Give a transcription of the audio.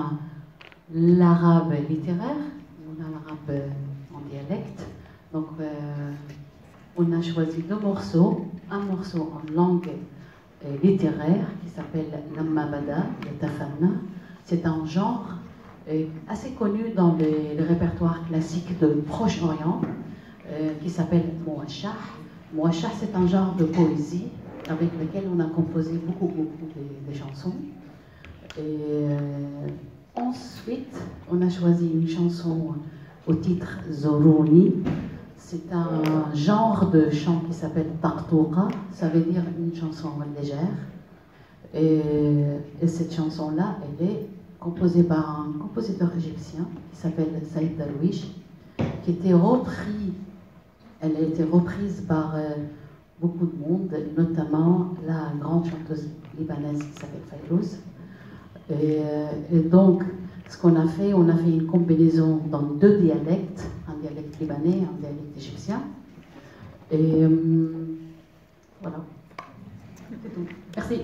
a l'arabe littéraire, on a l'arabe en dialecte. Donc, euh, on a choisi deux morceaux. Un morceau en langue euh, littéraire qui s'appelle Lammabada, le Tafanna. C'est un genre euh, assez connu dans les répertoires classiques de Proche-Orient qui s'appelle Mouachah. Mouachah, c'est un genre de poésie avec lequel on a composé beaucoup, beaucoup de, chansons. Et ensuite, on a choisi une chanson au titre Zoroni, c'est un genre de chant qui s'appelle Tartoura, ça veut dire une chanson légère. Et, cette chanson-là, elle est composée par un compositeur égyptien qui s'appelle Saïd Darwish, qui était repris, elle a été reprise par euh, beaucoup de monde, notamment la grande chanteuse libanaise qui s'appelle Fayrouz. Et, euh, et, donc, ce qu'on a fait, on a fait une combinaison dans deux dialectes dialecte libanais, un dialecte égyptien. Et euh, voilà. Merci.